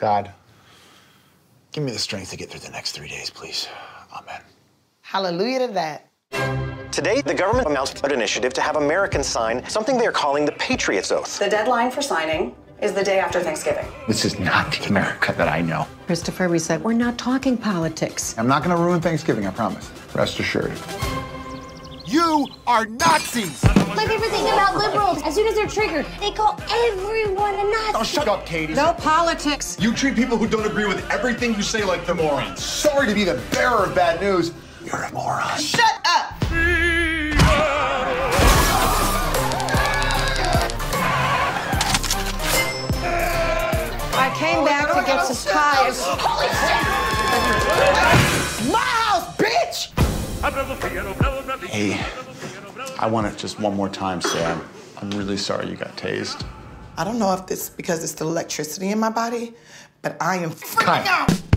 God, give me the strength to get through the next three days, please. Amen. Hallelujah to that. Today, the government announced an initiative to have Americans sign something they are calling the Patriots Oath. The deadline for signing is the day after Thanksgiving. This is not the America that I know. Christopher, we said we're not talking politics. I'm not going to ruin Thanksgiving, I promise. Rest assured. You are Nazis! My favorite thing about liberals, as soon as they're triggered, they call everyone a Nazi. Oh, shut up, Katie. No politics. You treat people who don't agree with everything you say like they're morons. Sorry to be the bearer of bad news. You're a moron. Shut up! I came back to get some tires. Holy shit! My house, bitch! Hey, I want it just one more time, Sam. I'm really sorry you got tased. I don't know if this because it's the electricity in my body, but I am freaking out.